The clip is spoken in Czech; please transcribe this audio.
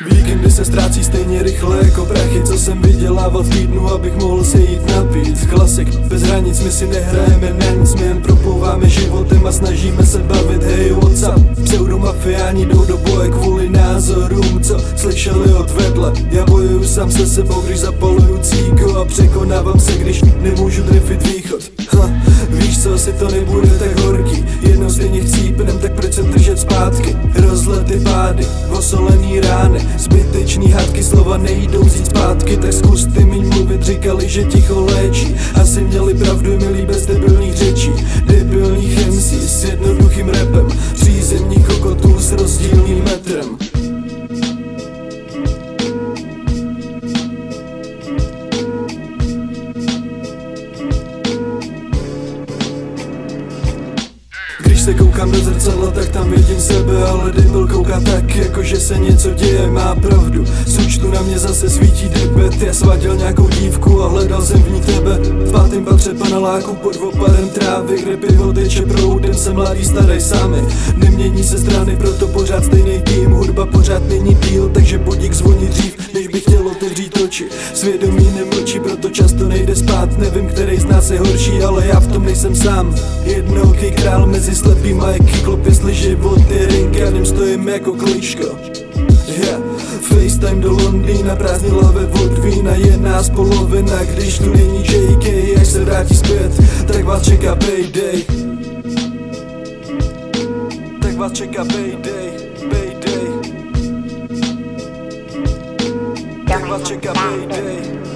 Víkendy se ztrácí stejně rychle jako prachy, co jsem vydělával v týdnu, abych mohl se jít napít. Klasik, bez hranic my si nehrajeme na nic, my jen propouváme životem a snažíme se bavit, hej, what's up? Pseudomafiáni jdou do boje vedle Já bojuju sám se sebou, když zapaluju cíko A překonávám se, když nemůžu trefit východ. Ha, Víš co, asi to nebude tak horký. Jednou stejně chcípnem, tak proč se držet zpátky? Rozlety pády, osolený rány Zbytečný hádky, slova nejdou vzít zpátky. Tak zkus ty míň mluvit, říkali, že ticho léčí. Asi měli pravdu, milí bez debilních se koukám do zrcadla, tak tam vidím sebe Ale debil kouká tak, jako že se něco děje Má pravdu, z na mě zase svítí debet Já svadil nějakou dívku a hledal jsem v ní tebe. V pátém patře paneláku pod oparem trávy Kde pivo teče proudem, se mladý starý sami Nemění se strany, proto pořád stejný tým Hudba pořád není díl, takže budík zvoní dřív Než bych chtěl otevřít oči. Svědomí nemlčí, proto často nejde spát Nevím, který z nás je horší, ale já v tom nejsem sám. Jednoký král mezi slepým a jaký klop, jestli život je ním stojím jako klíško Yeah. FaceTime do Londýna, prázdný lave od vína Je nás polovina, když tu není JK Až se vrátí zpět, tak vás čeká payday. Tak vás čeká payday, payday. Tak vás čeká payday